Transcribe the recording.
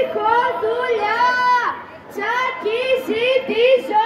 έχω δουλειά, τσακίσει τη ζωή